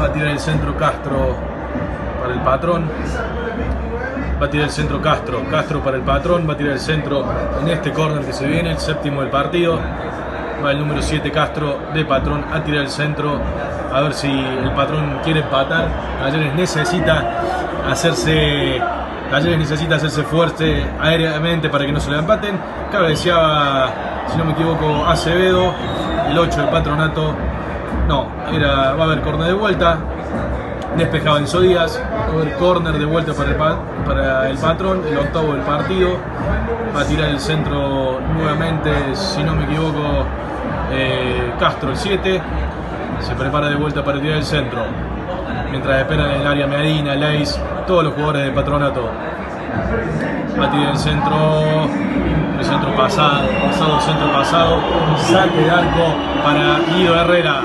Va a tirar el centro Castro para el patrón. Va a tirar el centro Castro. Castro para el patrón. Va a tirar el centro en este córner que se viene, el séptimo del partido. Va el número 7 Castro de patrón a tirar el centro. A ver si el patrón quiere empatar. Talleres necesita hacerse. Talleres necesita hacerse fuerte aéreamente para que no se le empaten. Cabeceaba, si no me equivoco, Acevedo, el 8 del patronato. No, era, va a haber córner de vuelta. Despejaba Enzo Díaz. Va a haber córner de vuelta para el, pa- para el patrón, el octavo del partido. Va a tirar el centro nuevamente, si no me equivoco, eh, Castro el 7. Se prepara de vuelta para tirar el centro. Mientras esperan en el área Medina, Leis, todos los jugadores del patronato. Va a tirar el centro. El centro pasado, pasado, centro pasado. Saque de arco para Guido Herrera.